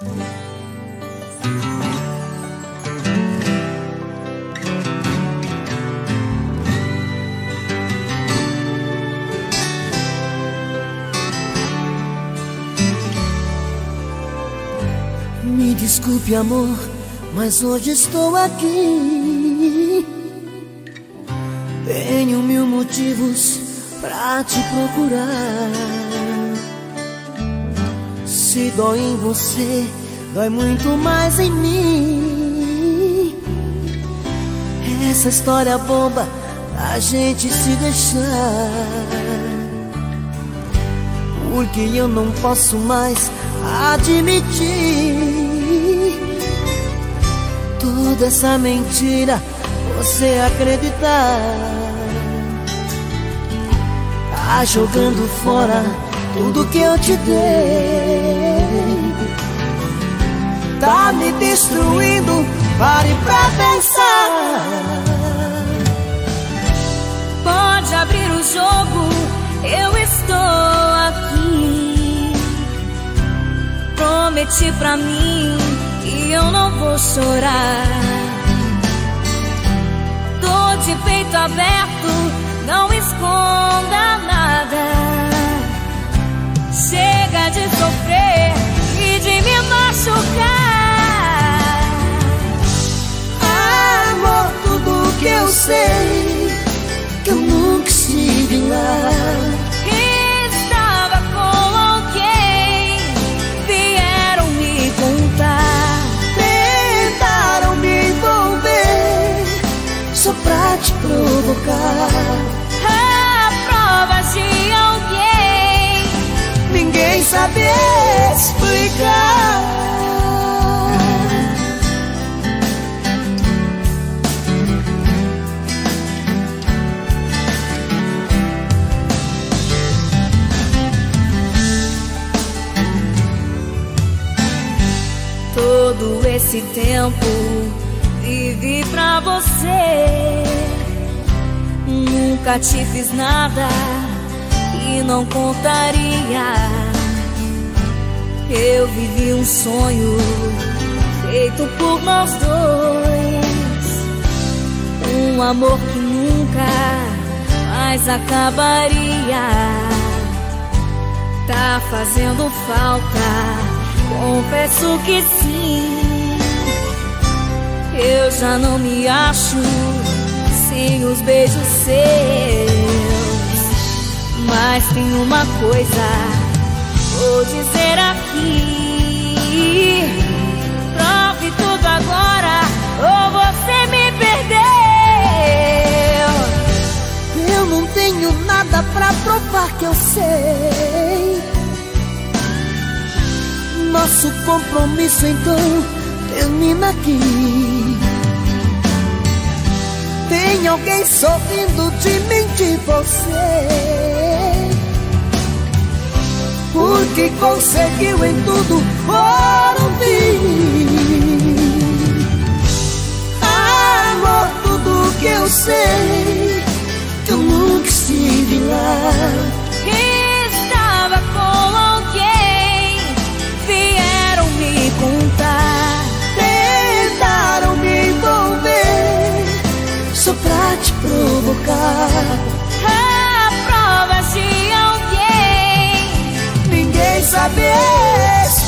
Me desculpe, amor, mas hoje estou aqui. Tenho mil motivos pra te procurar. Se dói em você, dói muito mais em mim. Essa história bomba, a gente se deixar. Porque eu não posso mais admitir toda essa mentira você acreditar. Tá jogando fora tudo que eu te dei. Tá me destruindo, pare pra pensar. Pode abrir o jogo, eu estou aqui. Prometi pra mim que eu não vou chorar. Tô de peito aberto, não esconda Todo esse tempo vivi pra você. Nunca te fiz nada e não contaria. Eu vivi um sonho feito por nós dois. Um amor que nunca mais acabaria. Tá fazendo falta. Confesso que sim. Eu já não me acho sem os beijos seus. Mas tem uma coisa, vou dizer aqui. Prove tudo agora, ou você me perdeu. Eu não tenho nada pra provar que eu sei. Nosso compromisso então termina aqui. Tem alguém sorrindo de mim, de você. Conseguiu em tudo por um fim. Amor, tudo que eu sei, que eu nunca estive lá. Estava com alguém, vieram me contar. Tentaram me envolver só pra te provocar. Há provas de alguém. Ninguém sabe explicar.